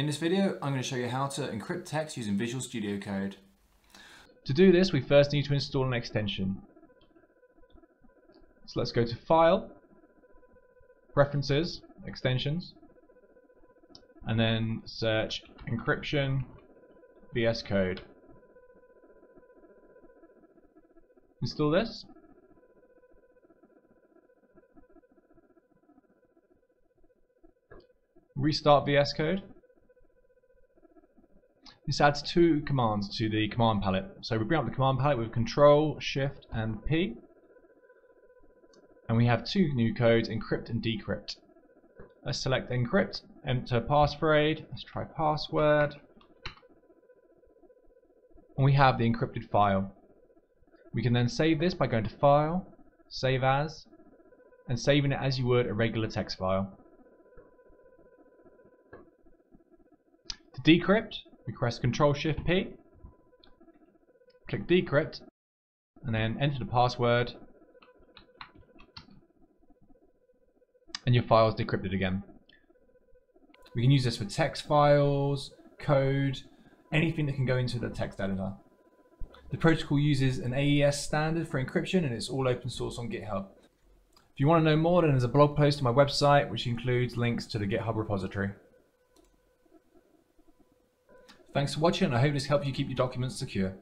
In this video, I'm going to show you how to encrypt text using Visual Studio Code. To do this, we first need to install an extension. So let's go to File, Preferences, Extensions, and then search Encryption VS Code. Install this. Restart VS Code. This adds two commands to the command palette. So we bring up the command palette with Control, Shift, and P. And we have two new codes, encrypt and decrypt. Let's select encrypt, enter passphrase, let's try password. And we have the encrypted file. We can then save this by going to File, Save As, and saving it as you would a regular text file. To decrypt, we press Control Shift P, click Decrypt, and then enter the password, and your file is decrypted again. We can use this for text files, code, anything that can go into the text editor. The protocol uses an AES standard for encryption and it's all open source on GitHub. If you want to know more, then there's a blog post on my website which includes links to the GitHub repository. Thanks for watching I hope this helped you keep your documents secure.